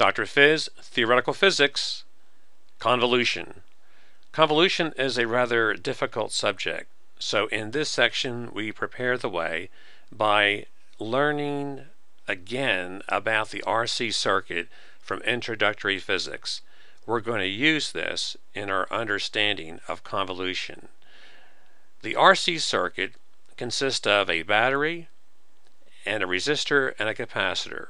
Dr. Phys, Theoretical Physics, Convolution. Convolution is a rather difficult subject, so in this section we prepare the way by learning again about the RC circuit from introductory physics. We're going to use this in our understanding of convolution. The RC circuit consists of a battery and a resistor and a capacitor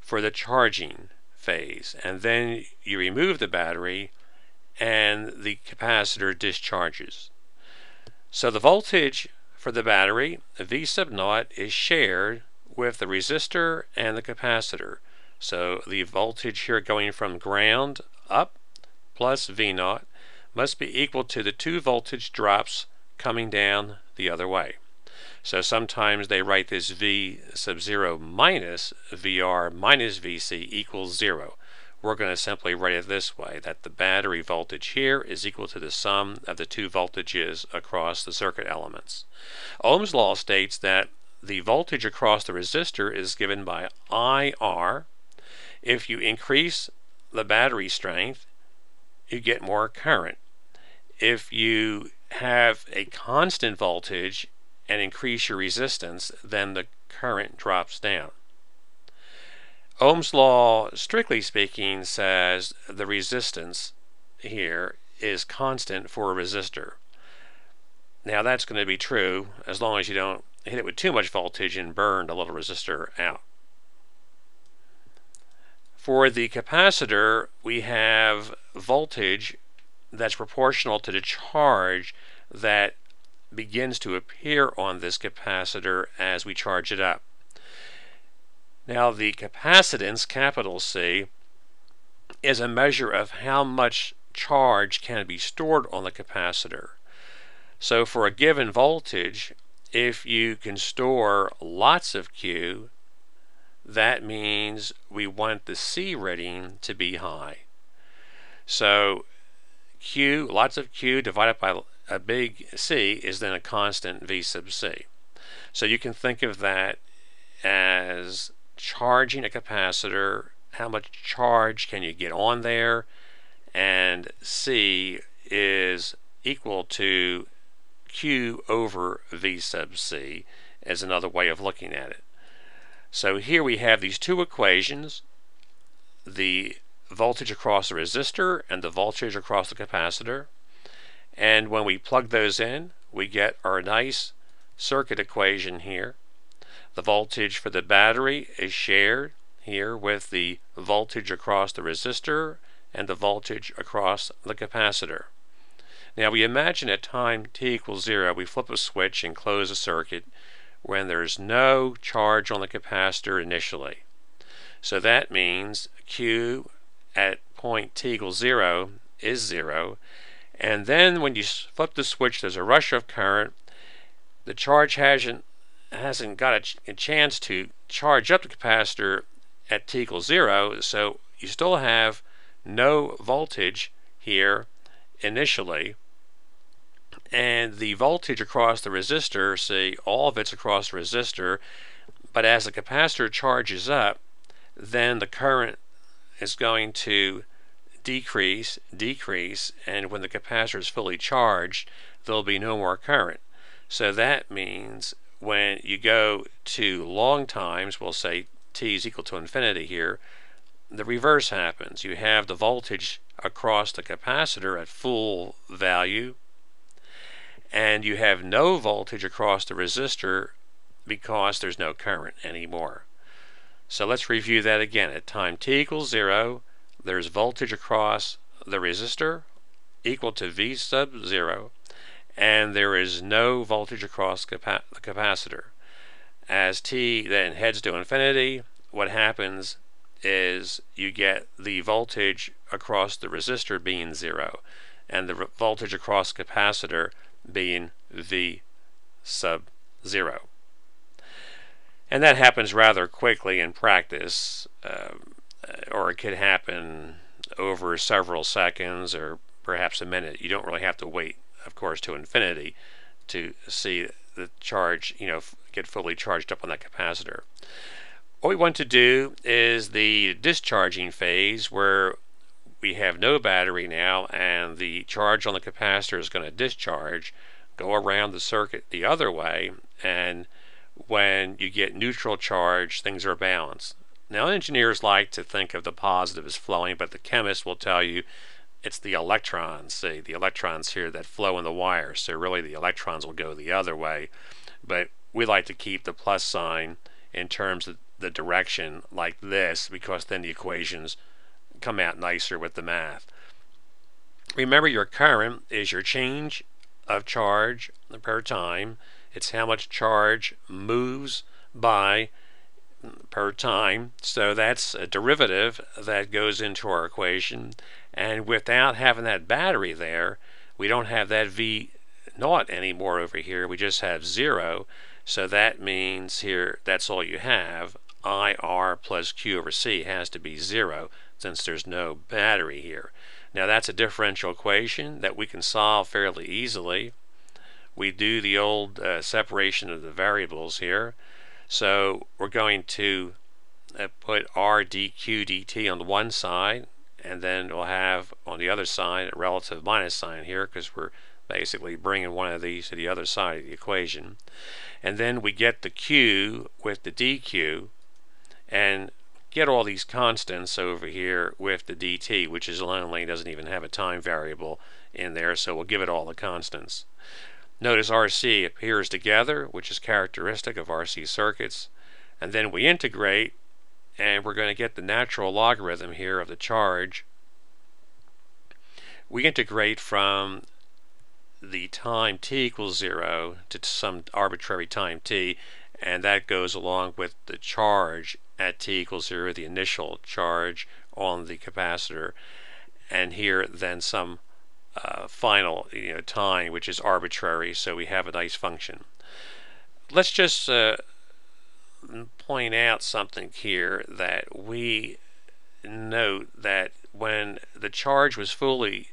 for the charging phase. And then you remove the battery and the capacitor discharges. So the voltage for the battery, V sub naught, is shared with the resistor and the capacitor. So the voltage here going from ground up plus V naught must be equal to the two voltage drops coming down the other way. So sometimes they write this V sub 0 minus VR minus VC equals 0. We're going to simply write it this way, that the battery voltage here is equal to the sum of the two voltages across the circuit elements. Ohm's law states that the voltage across the resistor is given by IR. If you increase the battery strength, you get more current. If you have a constant voltage and increase your resistance, then the current drops down. Ohm's law, strictly speaking, says the resistance here is constant for a resistor. Now that's going to be true as long as you don't hit it with too much voltage and burn the little resistor out. For the capacitor, we have voltage that's proportional to the charge that begins to appear on this capacitor as we charge it up. Now the capacitance, capital C, is a measure of how much charge can be stored on the capacitor. So for a given voltage, if you can store lots of Q, that means we want the C rating to be high. So Q, lots of Q divided by a big C is then a constant V sub C. So you can think of that as charging a capacitor, how much charge can you get on there, and C is equal to Q over V sub C as another way of looking at it. So here we have these two equations, the voltage across the resistor and the voltage across the capacitor. And when we plug those in, we get our nice circuit equation here. The voltage for the battery is shared here with the voltage across the resistor and the voltage across the capacitor. Now we imagine at time t equals 0 we flip a switch and close a circuit when there's no charge on the capacitor initially. So that means Q at point t equals 0 is 0 and then when you flip the switch, there's a rush of current. The charge hasn't hasn't got a, ch a chance to charge up the capacitor at t equals zero, so you still have no voltage here initially. And the voltage across the resistor, see, all of it's across the resistor, but as the capacitor charges up, then the current is going to decrease, decrease, and when the capacitor is fully charged, there'll be no more current. So that means when you go to long times, we'll say t is equal to infinity here, the reverse happens. You have the voltage across the capacitor at full value, and you have no voltage across the resistor because there's no current anymore. So let's review that again. At time t equals 0, there's voltage across the resistor equal to V sub 0 and there is no voltage across capa the capacitor. As t then heads to infinity, what happens is you get the voltage across the resistor being 0 and the voltage across capacitor being V sub 0. And that happens rather quickly in practice. Um, Uh, or it could happen over several seconds or perhaps a minute. You don't really have to wait, of course, to infinity to see the charge, you know, get fully charged up on that capacitor. What we want to do is the discharging phase where we have no battery now and the charge on the capacitor is going to discharge, go around the circuit the other way, and when you get neutral charge, things are balanced. Now, engineers like to think of the positive as flowing, but the chemist will tell you it's the electrons, see, the electrons here that flow in the wire. So really the electrons will go the other way. But we like to keep the plus sign in terms of the direction like this because then the equations come out nicer with the math. Remember your current is your change of charge per time. It's how much charge moves by per time. So that's a derivative that goes into our equation. And without having that battery there, we don't have that V naught anymore over here. We just have zero. So that means here, that's all you have. IR plus Q over C has to be zero since there's no battery here. Now that's a differential equation that we can solve fairly easily. We do the old uh, separation of the variables here. So we're going to uh, put r dq dt on the one side and then we'll have on the other side a relative minus sign here because we're basically bringing one of these to the other side of the equation. And then we get the q with the dq and get all these constants over here with the dt, which is lonely, doesn't even have a time variable in there, so we'll give it all the constants. Notice RC appears together, which is characteristic of RC circuits, and then we integrate, and we're going to get the natural logarithm here of the charge. We integrate from the time t equals 0 to some arbitrary time t, and that goes along with the charge at t equals 0, the initial charge on the capacitor, and here then some uh, final you know, time, which is arbitrary, so we have a nice function. Let's just uh, point out something here that we note that when the charge was fully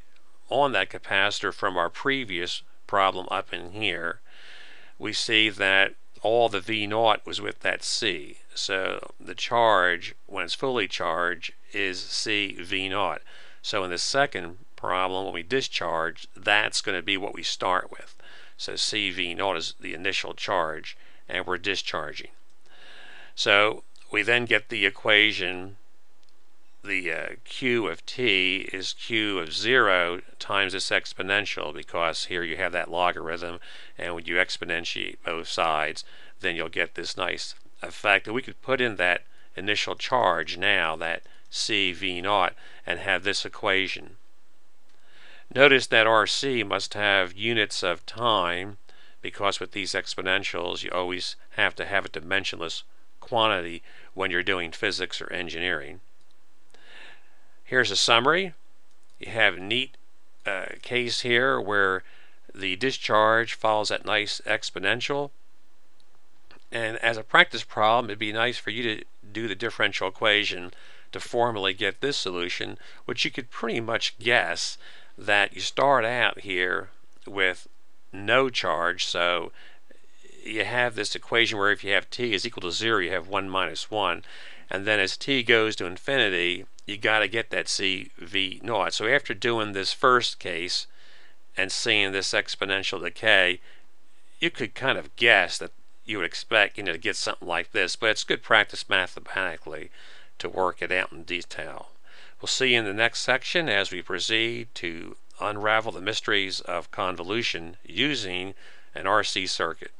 on that capacitor from our previous problem up in here, we see that all the V naught was with that C. So the charge, when it's fully charged, is C V naught. So in the second problem, when we discharge, that's going to be what we start with. So CV naught is the initial charge, and we're discharging. So we then get the equation, the uh, Q of t is Q of 0 times this exponential, because here you have that logarithm, and when you exponentiate both sides, then you'll get this nice effect. And we could put in that initial charge now, that CV naught, and have this equation. Notice that RC must have units of time because with these exponentials you always have to have a dimensionless quantity when you're doing physics or engineering. Here's a summary. You have a neat uh, case here where the discharge follows that nice exponential. And as a practice problem, it'd be nice for you to do the differential equation to formally get this solution, which you could pretty much guess that you start out here with no charge. So you have this equation where if you have t is equal to 0, you have 1 minus 1. And then as t goes to infinity, you got to get that cv naught. So after doing this first case and seeing this exponential decay, you could kind of guess that you would expect you know to get something like this, but it's good practice mathematically to work it out in detail. We'll see you in the next section as we proceed to unravel the mysteries of convolution using an RC circuit.